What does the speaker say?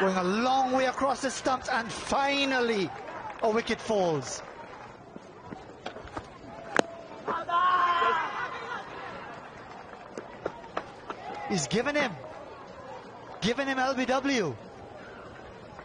Going a long way across the stumps and finally a wicket falls. He's given him, given him LBW.